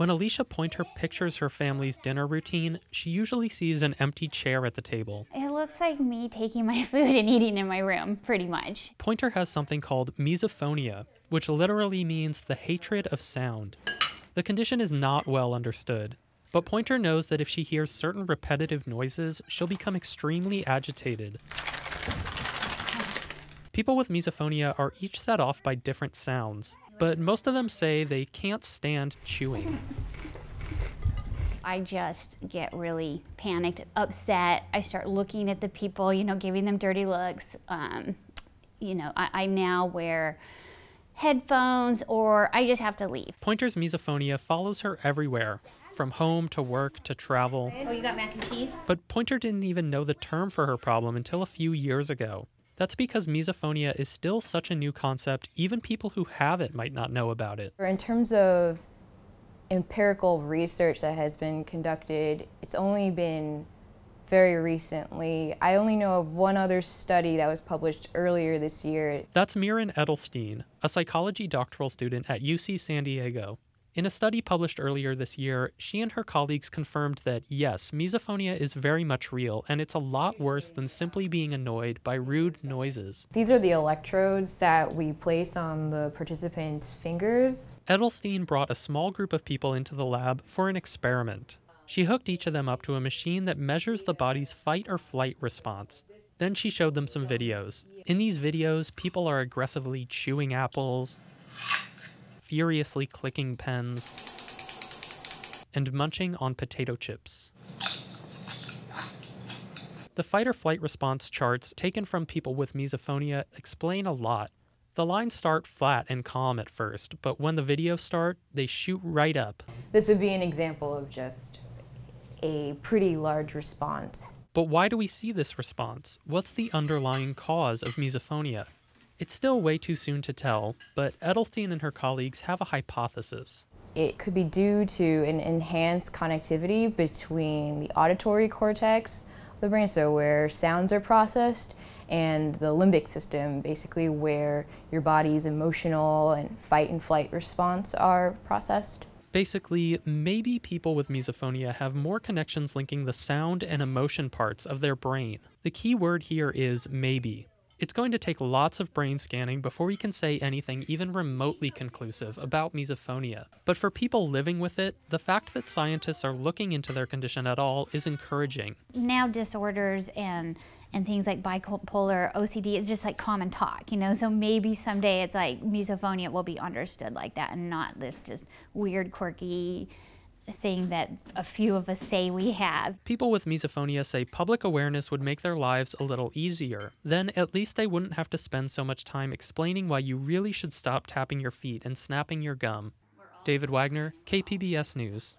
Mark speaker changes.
Speaker 1: When Alicia Pointer pictures her family's dinner routine, she usually sees an empty chair at the table.
Speaker 2: It looks like me taking my food and eating in my room, pretty much.
Speaker 1: Pointer has something called misophonia, which literally means the hatred of sound. The condition is not well understood, but Pointer knows that if she hears certain repetitive noises, she'll become extremely agitated. People with misophonia are each set off by different sounds, but most of them say they can't stand chewing.
Speaker 2: I just get really panicked, upset. I start looking at the people, you know, giving them dirty looks. Um, you know, I, I now wear headphones or I just have to leave.
Speaker 1: Pointer's misophonia follows her everywhere, from home to work to travel.
Speaker 2: Oh, you got mac and cheese?
Speaker 1: But Pointer didn't even know the term for her problem until a few years ago. That's because misophonia is still such a new concept, even people who have it might not know about it.
Speaker 3: In terms of empirical research that has been conducted, it's only been very recently. I only know of one other study that was published earlier this year.
Speaker 1: That's Miren Edelstein, a psychology doctoral student at UC San Diego. In a study published earlier this year, she and her colleagues confirmed that yes, misophonia is very much real, and it's a lot worse than simply being annoyed by rude noises.
Speaker 3: These are the electrodes that we place on the participants' fingers.
Speaker 1: Edelstein brought a small group of people into the lab for an experiment. She hooked each of them up to a machine that measures the body's fight or flight response. Then she showed them some videos. In these videos, people are aggressively chewing apples, furiously clicking pens, and munching on potato chips. The fight or flight response charts taken from people with misophonia explain a lot. The lines start flat and calm at first, but when the videos start, they shoot right up.
Speaker 3: This would be an example of just a pretty large response.
Speaker 1: But why do we see this response? What's the underlying cause of misophonia? It's still way too soon to tell, but Edelstein and her colleagues have a hypothesis.
Speaker 3: It could be due to an enhanced connectivity between the auditory cortex the brain, so where sounds are processed, and the limbic system, basically where your body's emotional and fight and flight response are processed.
Speaker 1: Basically, maybe people with misophonia have more connections linking the sound and emotion parts of their brain. The key word here is maybe. It's going to take lots of brain scanning before we can say anything even remotely conclusive about misophonia. But for people living with it, the fact that scientists are looking into their condition at all is encouraging.
Speaker 2: Now disorders and and things like bipolar OCD is just like common talk, you know. So maybe someday it's like misophonia will be understood like that and not this just weird, quirky thing that a few of us say we have.
Speaker 1: People with misophonia say public awareness would make their lives a little easier. Then at least they wouldn't have to spend so much time explaining why you really should stop tapping your feet and snapping your gum. David Wagner, KPBS News.